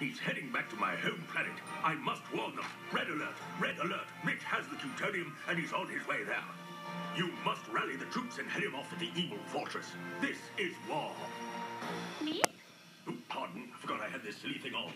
He's heading back to my home planet. I must warn them. Red alert! Red alert! Mitch has the Plutonium and he's on his way there. You must rally the troops and head him off at the evil fortress. This is war. Me? Oh, pardon, I forgot I had this silly thing on.